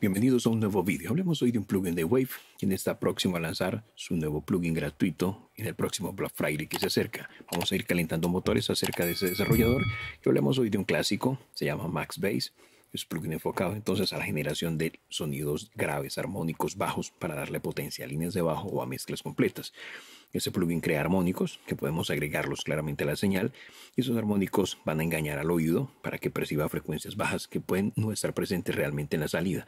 Bienvenidos a un nuevo vídeo. Hablemos hoy de un plugin de Wave, quien está próximo a lanzar su nuevo plugin gratuito en el próximo Black Friday que se acerca. Vamos a ir calentando motores acerca de ese desarrollador y hablemos hoy de un clásico, se llama Max Bass. Es plugin enfocado entonces a la generación de sonidos graves, armónicos, bajos para darle potencia a líneas de bajo o a mezclas completas. Ese plugin crea armónicos que podemos agregarlos claramente a la señal y esos armónicos van a engañar al oído para que perciba frecuencias bajas que pueden no estar presentes realmente en la salida.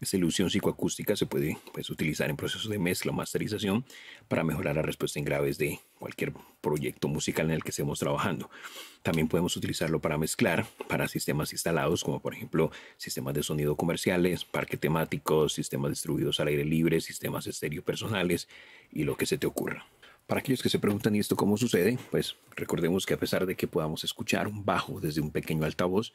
Esta ilusión psicoacústica se puede pues, utilizar en procesos de mezcla o masterización para mejorar la respuesta en graves de cualquier proyecto musical en el que estemos trabajando. También podemos utilizarlo para mezclar para sistemas instalados como por ejemplo sistemas de sonido comerciales, parques temáticos, sistemas distribuidos al aire libre, sistemas estéreo personales y lo que se te ocurra. Para aquellos que se preguntan, ¿y esto cómo sucede? Pues recordemos que a pesar de que podamos escuchar un bajo desde un pequeño altavoz,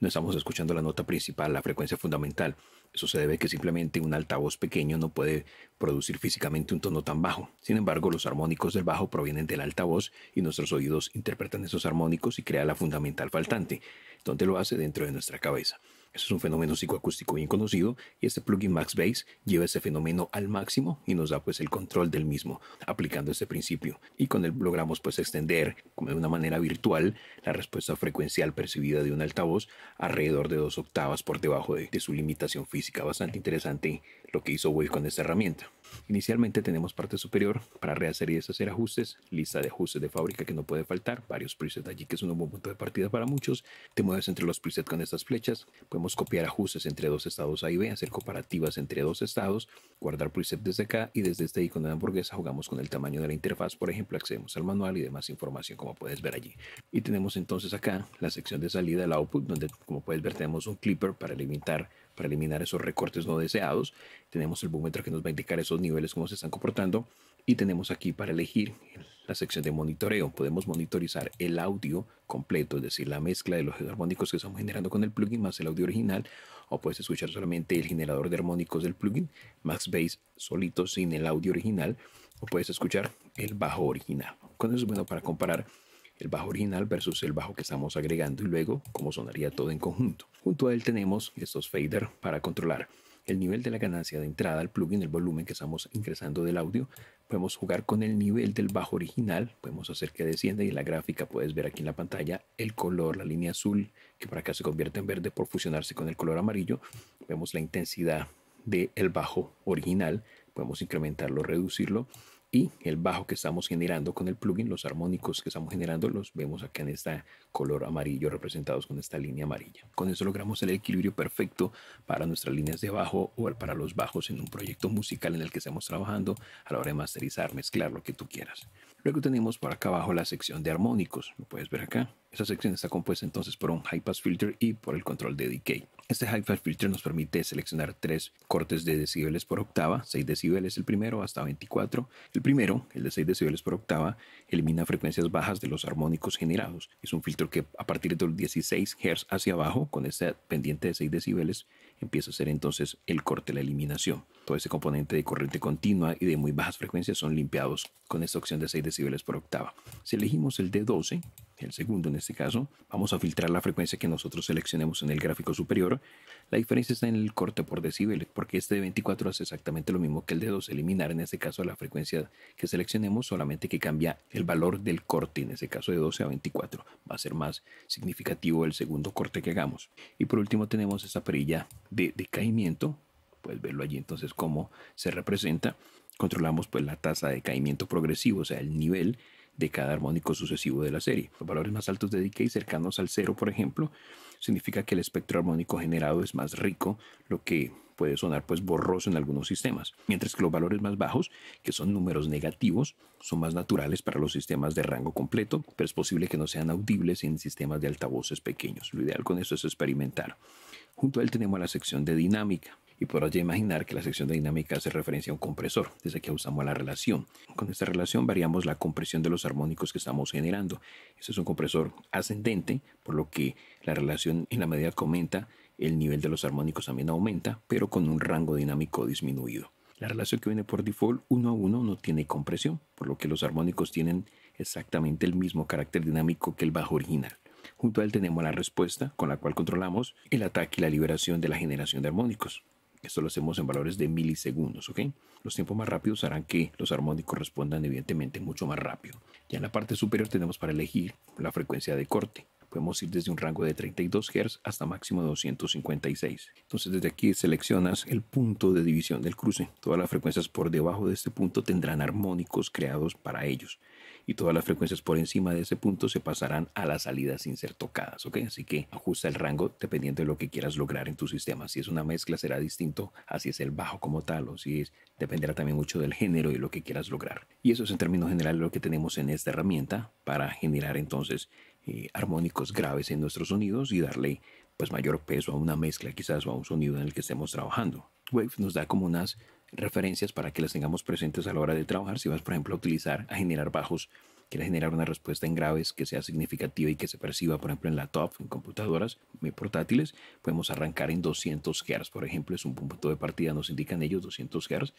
no estamos escuchando la nota principal, la frecuencia fundamental. Eso se debe a que simplemente un altavoz pequeño no puede producir físicamente un tono tan bajo. Sin embargo, los armónicos del bajo provienen del altavoz y nuestros oídos interpretan esos armónicos y crea la fundamental faltante, donde lo hace dentro de nuestra cabeza. Eso es un fenómeno psicoacústico bien conocido y este plugin Max Bass lleva ese fenómeno al máximo y nos da pues el control del mismo aplicando este principio. Y con él logramos pues extender como de una manera virtual la respuesta frecuencial percibida de un altavoz alrededor de dos octavas por debajo de, de su limitación física. Bastante interesante lo que hizo Wave con esta herramienta. Inicialmente tenemos parte superior para rehacer y deshacer ajustes, lista de ajustes de fábrica que no puede faltar, varios presets allí que es un buen punto de partida para muchos. Te mueves entre los presets con estas flechas, podemos copiar ajustes entre dos estados A y B, hacer comparativas entre dos estados, guardar preset desde acá y desde este icono de hamburguesa jugamos con el tamaño de la interfaz, por ejemplo, accedemos al manual y demás información como puedes ver allí. Y tenemos entonces acá la sección de salida, el output, donde como puedes ver tenemos un clipper para limitar para eliminar esos recortes no deseados. Tenemos el búmetro que nos va a indicar esos niveles, cómo se están comportando. Y tenemos aquí para elegir la sección de monitoreo. Podemos monitorizar el audio completo, es decir, la mezcla de los armónicos que estamos generando con el plugin más el audio original. O puedes escuchar solamente el generador de armónicos del plugin, Max Bass solito sin el audio original. O puedes escuchar el bajo original. Con eso es bueno para comparar el bajo original versus el bajo que estamos agregando y luego cómo sonaría todo en conjunto. Junto a él tenemos estos fader para controlar el nivel de la ganancia de entrada al plugin, el volumen que estamos ingresando del audio. Podemos jugar con el nivel del bajo original, podemos hacer que descienda y en la gráfica puedes ver aquí en la pantalla el color, la línea azul, que por acá se convierte en verde por fusionarse con el color amarillo. Vemos la intensidad del el bajo original, podemos incrementarlo, reducirlo y el bajo que estamos generando con el plugin, los armónicos que estamos generando, los vemos acá en este color amarillo representados con esta línea amarilla. Con eso logramos el equilibrio perfecto para nuestras líneas de bajo o para los bajos en un proyecto musical en el que estamos trabajando a la hora de masterizar, mezclar lo que tú quieras. Luego tenemos por acá abajo la sección de armónicos, lo puedes ver acá. Esa sección está compuesta entonces por un high pass filter y por el control de decay. Este high pass filter nos permite seleccionar tres cortes de decibeles por octava, 6 decibeles el primero hasta 24. El primero, el de 6 decibeles por octava, elimina frecuencias bajas de los armónicos generados. Es un filtro que a partir de los 16 Hz hacia abajo, con este pendiente de 6 decibeles, empieza a ser entonces el corte, la eliminación. Todo ese componente de corriente continua y de muy bajas frecuencias son limpiados con esta opción de 6 decibeles por octava. Si elegimos el de 12, el segundo en este caso, vamos a filtrar la frecuencia que nosotros seleccionemos en el gráfico superior. La diferencia está en el corte por decibel, porque este de 24 hace exactamente lo mismo que el de 12, eliminar en este caso la frecuencia que seleccionemos, solamente que cambia el valor del corte, en este caso de 12 a 24. Va a ser más significativo el segundo corte que hagamos. Y por último tenemos esta perilla de decaimiento, puedes verlo allí entonces cómo se representa. Controlamos pues la tasa de decaimiento progresivo, o sea, el nivel de cada armónico sucesivo de la serie. Los valores más altos de decay cercanos al cero, por ejemplo, significa que el espectro armónico generado es más rico, lo que puede sonar pues borroso en algunos sistemas, mientras que los valores más bajos, que son números negativos, son más naturales para los sistemas de rango completo, pero es posible que no sean audibles en sistemas de altavoces pequeños. Lo ideal con eso es experimentar. Junto a él tenemos la sección de dinámica y podrás ya imaginar que la sección de dinámica hace referencia a un compresor, desde que usamos la relación. Con esta relación variamos la compresión de los armónicos que estamos generando. Este es un compresor ascendente, por lo que la relación en la medida que aumenta, el nivel de los armónicos también aumenta, pero con un rango dinámico disminuido. La relación que viene por default 1 a 1 no tiene compresión, por lo que los armónicos tienen exactamente el mismo carácter dinámico que el bajo original. Junto a él tenemos la respuesta, con la cual controlamos el ataque y la liberación de la generación de armónicos Esto lo hacemos en valores de milisegundos, ¿ok? Los tiempos más rápidos harán que los armónicos respondan evidentemente mucho más rápido. Ya en la parte superior tenemos para elegir la frecuencia de corte. Podemos ir desde un rango de 32 Hz hasta máximo 256. Entonces desde aquí seleccionas el punto de división del cruce. Todas las frecuencias por debajo de este punto tendrán armónicos creados para ellos y todas las frecuencias por encima de ese punto se pasarán a las salidas sin ser tocadas, ¿ok? Así que ajusta el rango dependiendo de lo que quieras lograr en tu sistema. Si es una mezcla será distinto a si es el bajo como tal o si es, dependerá también mucho del género y lo que quieras lograr. Y eso es en términos generales lo que tenemos en esta herramienta para generar entonces eh, armónicos graves en nuestros sonidos y darle pues mayor peso a una mezcla quizás o a un sonido en el que estemos trabajando. Wave nos da como unas referencias para que las tengamos presentes a la hora de trabajar. Si vas, por ejemplo, a utilizar, a generar bajos, quieres generar una respuesta en graves que sea significativa y que se perciba, por ejemplo, en la top, en computadoras muy portátiles, podemos arrancar en 200 Hz, por ejemplo, es un punto de partida, nos indican ellos 200 Hz,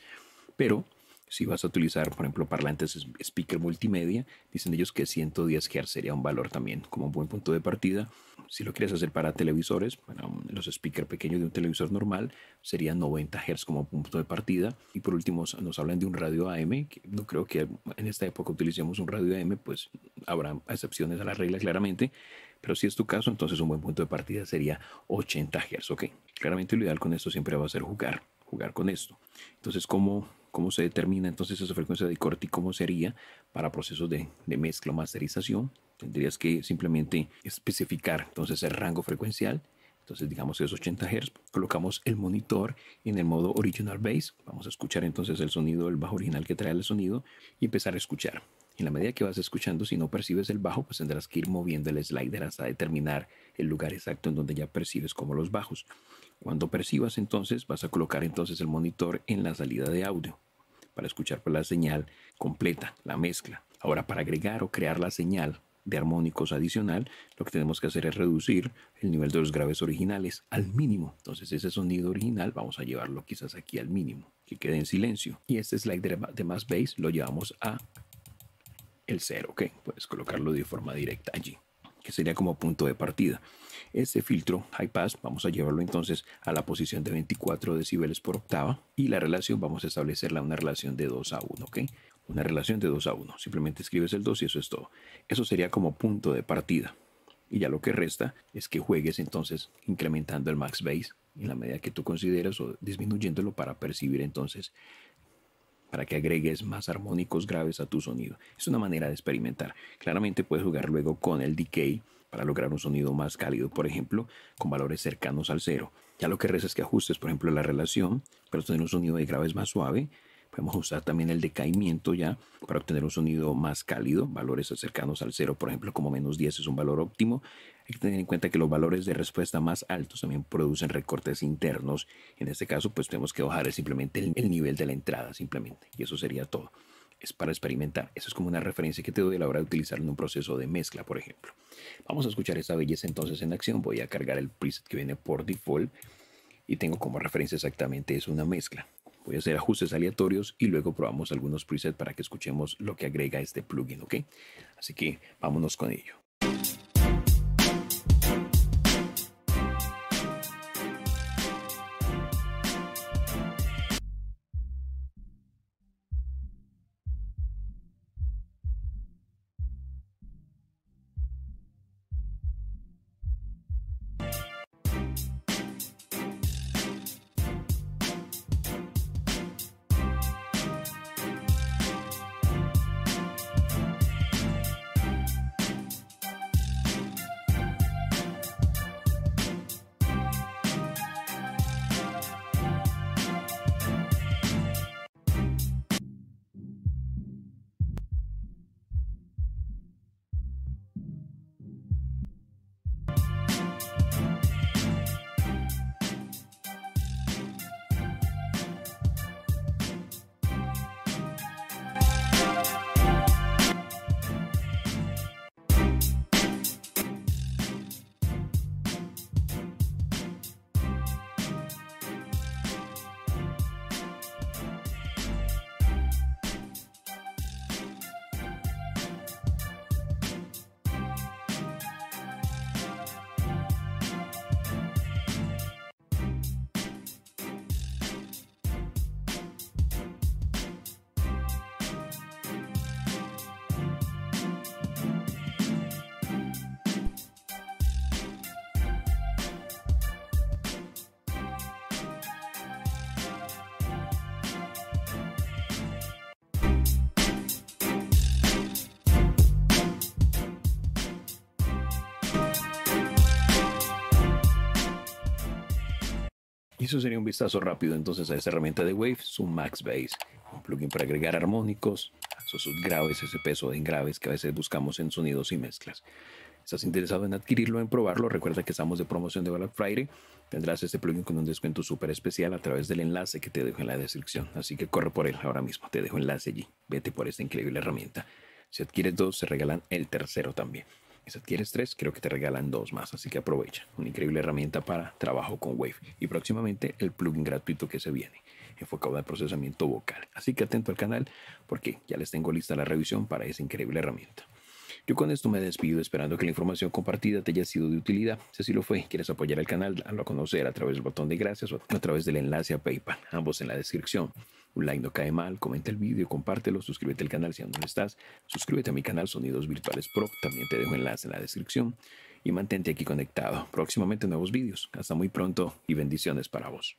pero si vas a utilizar, por ejemplo, parlantes speaker multimedia, dicen ellos que 110 Hz sería un valor también como un buen punto de partida. Si lo quieres hacer para televisores, para los speakers pequeños de un televisor normal, sería 90 Hz como punto de partida. Y por último, nos hablan de un radio AM, que no creo que en esta época utilicemos un radio AM, pues habrá excepciones a la regla claramente. Pero si es tu caso, entonces un buen punto de partida sería 80 Hz, ¿ok? Claramente lo ideal con esto siempre va a ser jugar, jugar con esto. Entonces, ¿cómo cómo se determina entonces esa frecuencia de corte y cómo sería para procesos de, mezcla o masterización. Tendrías que simplemente especificar entonces el rango frecuencial. Entonces digamos es 80 Hz. Colocamos el monitor en el modo Original Bass. Vamos a escuchar entonces el sonido, el bajo original que trae el sonido y empezar a escuchar. En la medida que vas escuchando, si no percibes el bajo, pues tendrás que ir moviendo el slider hasta determinar el lugar exacto en donde ya percibes como los bajos. Cuando percibas entonces, vas a colocar entonces el monitor en la salida de audio para escuchar la señal completa, la mezcla. Ahora, para agregar o crear la señal de armónicos adicional, lo que tenemos que hacer es reducir el nivel de los graves originales al mínimo. Entonces ese sonido original vamos a llevarlo quizás aquí al mínimo, que quede en silencio. Y este slider de más bass lo llevamos a el cero, ¿ok? Puedes colocarlo de forma directa allí, que sería como punto de partida. Este filtro high pass vamos a llevarlo entonces a la posición de 24 decibeles por octava y la relación vamos a establecerla una relación de 2 a 1, ¿ok? Una relación de 2 a 1. Simplemente escribes el 2 y eso es todo. Eso sería como punto de partida. Y ya lo que resta es que juegues entonces incrementando el max bass en la medida que tú consideras o disminuyéndolo para percibir entonces para que agregues más armónicos graves a tu sonido. Es una manera de experimentar. Claramente puedes jugar luego con el decay para lograr un sonido más cálido, por ejemplo, con valores cercanos al cero. Ya lo que resta es que ajustes, por ejemplo, la relación para obtener un sonido de graves más suave. Podemos usar también el decaimiento ya para obtener un sonido más cálido, valores cercanos al cero, por ejemplo, como menos 10 es un valor óptimo. Hay que tener en cuenta que los valores de respuesta más altos también producen recortes internos. En este caso, pues tenemos que bajar simplemente el nivel de la entrada, simplemente. Y eso sería todo es para experimentar. Eso es como una referencia que te doy a la hora de utilizarlo en un proceso de mezcla, por ejemplo. Vamos a escuchar esa belleza entonces en acción. Voy a cargar el preset que viene por default y tengo como referencia exactamente es una mezcla. Voy a hacer ajustes aleatorios y luego probamos algunos presets para que escuchemos lo que agrega este plugin, ¿ok? Así que vámonos con ello. you eso sería un vistazo rápido entonces a esta herramienta de Wave, su Max Bass, un plugin para agregar armónicos, esos graves, ese peso de graves que a veces buscamos en sonidos y mezclas. ¿Estás interesado en adquirirlo, en probarlo? Recuerda que estamos de promoción de Black Friday. Tendrás este plugin con un descuento súper especial a través del enlace que te dejo en la descripción. Así que corre por él ahora mismo. Te dejo enlace allí. Vete por esta increíble herramienta. Si adquieres dos, se regalan el tercero también. Si adquieres tres, creo que te regalan dos más, así que aprovecha. Una increíble herramienta para trabajo con Wave y próximamente el plugin gratuito que se viene, enfocado al procesamiento vocal. Así que atento al canal porque ya les tengo lista la revisión para esa increíble herramienta. Yo con esto me despido esperando que la información compartida te haya sido de utilidad. Si así lo fue, quieres apoyar al canal, dalo a conocer a través del botón de gracias o a través del enlace a PayPal, ambos en la descripción. Un like no cae mal, comenta el vídeo, compártelo, suscríbete al canal si aún no estás, suscríbete a mi canal Sonidos Virtuales Pro, también te dejo enlace en la descripción y mantente aquí conectado. Próximamente nuevos vídeos. Hasta muy pronto y bendiciones para vos.